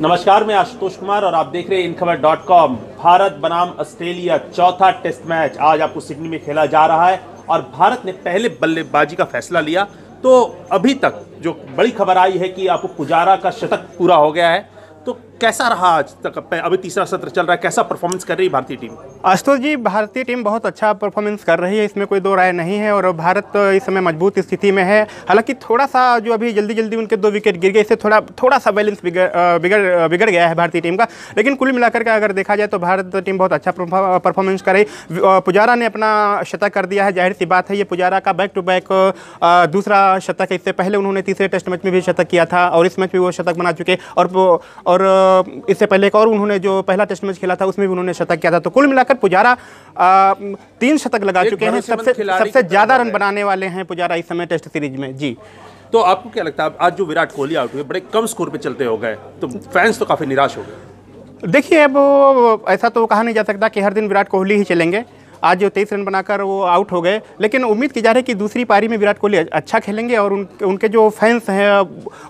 नमस्कार, मैं आशुतोष कुमार और आप देख रहे हैं इनखबर डॉट कॉम भारत बनाम ऑस्ट्रेलिया चौथा टेस्ट मैच आज आपको सिडनी में खेला जा रहा है और भारत ने पहले बल्लेबाजी का फैसला लिया। तो अभी तक जो बड़ी खबर आई है कि आपको पुजारा का शतक पूरा हो गया है। तो कैसा रहा आज तक अभी तीसरा सत्र चल रहा है? कैसा परफॉर्मेंस कर रही है भारतीय टीम आशुतोष जी, भारतीय टीम बहुत अच्छा परफॉर्मेंस कर रही है। इसमें कोई दो राय नहीं है और भारत तो इस समय मज़बूत स्थिति में है। हालाँकि थोड़ा सा जो अभी जल्दी जल्दी उनके दो विकेट गिर गए, इससे थोड़ा थोड़ा सा बैलेंस बिगड़ बिगड़ बिगड़ गया है भारतीय टीम का। लेकिन कुल मिलाकर के अगर देखा जाए तो भारत टीम बहुत अच्छा परफॉर्मेंस कर। रही पुजारा ने अपना शतक कर दिया है। ज़ाहिर सी बात है, ये पुजारा का बैक टू बैक दूसरा शतक है। इससे पहले उन्होंने तीसरे टेस्ट मैच में भी शतक किया था और इस मैच में वो शतक बना चुके। और और इससे पहले एक और उन्होंने जो पहला टेस्ट मैच खेला था उसमें भी उन्होंने शतक किया था। तो कुल मिलाकर पुजारा तीन शतक लगा चुके हैं। सबसे सबसे ज़्यादा रन बनाने वाले हैं पुजारा इस समय टेस्ट सीरीज़ में। जी। तो आपको क्या लगता है आज जो विराट कोहली आउट हुए बड़े कम स्कोर पे चलते हो गए तो फैंस तो काफ़ी निराश हो गए। देखिए अब ऐसा तो कहा नहीं जा सकता कि हर दिन विराट कोहली ही चलेंगे। आज जो तेईस रन बनाकर वो आउट हो गए। लेकिन उम्मीद की जा रही है कि दूसरी पारी में विराट कोहली अच्छा खेलेंगे और उन, उनके जो फैंस हैं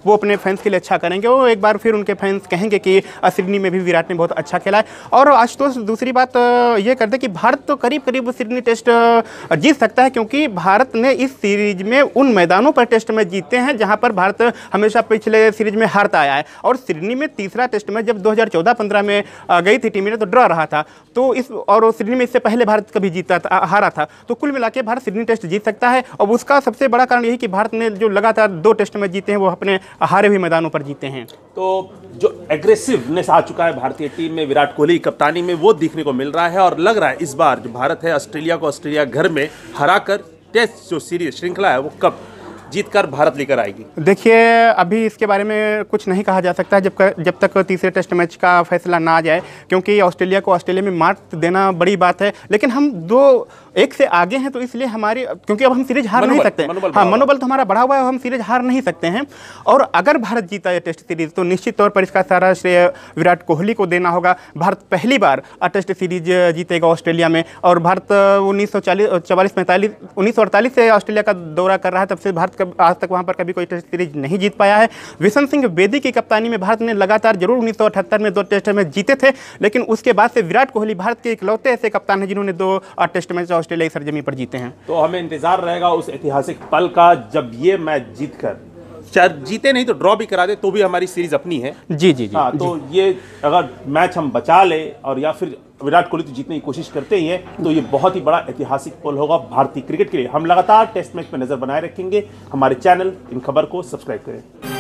वो अपने फैंस के लिए अच्छा करेंगे। वो एक बार फिर उनके फैंस कहेंगे कि सिडनी में भी विराट ने बहुत अच्छा खेला है। और आशुतोष दूसरी बात ये कर दे कि भारत तो करीब करीब सिडनी टेस्ट जीत सकता है क्योंकि भारत ने इस सीरीज़ में उन मैदानों पर टेस्ट मैच जीते हैं जहाँ पर भारत हमेशा पिछले सीरीज़ में हारता आया है। और सिडनी में तीसरा टेस्ट मैच जब 2014-15 में गई थी टीम ने तो ड्रॉ रहा था। तो इस और सिडनी में इससे पहले भारत कभी जीता था, हारा था। तो कुल मिला भारत सिडनी टेस्ट जीत सकता है और उसका सबसे बड़ा कारण यही कि भारत ने जो लगातार दो टेस्ट मैच जीते हैं, वो अपने हारे हुए मैदानों पर जीते हैं। तो जो एग्रेसिवनेस आ चुका है भारतीय टीम में, विराट कोहली कप्तानी में, वो दिखने को मिल रहा है और लग रहा है इस बार जो भारत है, ऑस्ट्रेलिया को ऑस्ट्रेलिया घर में हरा टेस्ट जो सीरीज़ श्रृंखला है, वो कब जीत कर भारत लेकर आएगी। देखिए अभी इसके बारे में कुछ नहीं कहा जा सकता है जब कर, जब तक तीसरे टेस्ट मैच का फैसला ना आ जाए क्योंकि ऑस्ट्रेलिया को ऑस्ट्रेलिया में मार्क देना बड़ी बात है। लेकिन हम दो एक से आगे हैं तो इसलिए हमारी क्योंकि अब हम सीरीज़ हार नहीं सकते। हाँ मनोबल तो हमारा बढ़ा हुआ है हम सीरीज़ हार नहीं सकते हैं। और अगर भारत जीता है टेस्ट सीरीज़ तो निश्चित तौर पर इसका सारा श्रेय विराट कोहली को देना होगा। भारत पहली बार टेस्ट सीरीज़ जीतेगा ऑस्ट्रेलिया में। और भारत उन्नीस सौ चालीस चवालीस पैंतालीस उन्नीस सौ अड़तालीस से ऑस्ट्रेलिया का दौरा कर रहा है तब से भारत आज तक वहाँ पर कभी कोई टेस्ट सीरीज़ नहीं जीत पाया है। विशन सिंह बेदी की कप्तानी में भारत ने लगातार ज़रूर उन्नीस सौ अठहत्तर में दो टेस्ट मैच जीते थे लेकिन उसके बाद से विराट कोहली भारत के इकलौते ऐसे कप्तान हैं जिन्होंने दो टेस्ट मैच ऑस्ट्रेलिया की सरजमी पर जीते हैं। तो हमें इंतज़ार रहेगा उस ऐतिहासिक पल का जब ये मैच जीत कर चाहे जीते नहीं तो ड्रॉ भी करा दे तो भी हमारी सीरीज़ अपनी है। जी जी जी। हाँ तो ये अगर मैच हम बचा ले और या फिर विराट कोहली तो जीतने की कोशिश करते ही हैं तो ये बहुत ही बड़ा ऐतिहासिक पल होगा भारतीय क्रिकेट के लिए। हम लगातार टेस्ट मैच पर नज़र बनाए रखेंगे। हमारे चैनल इन खबर को सब्सक्राइब करें।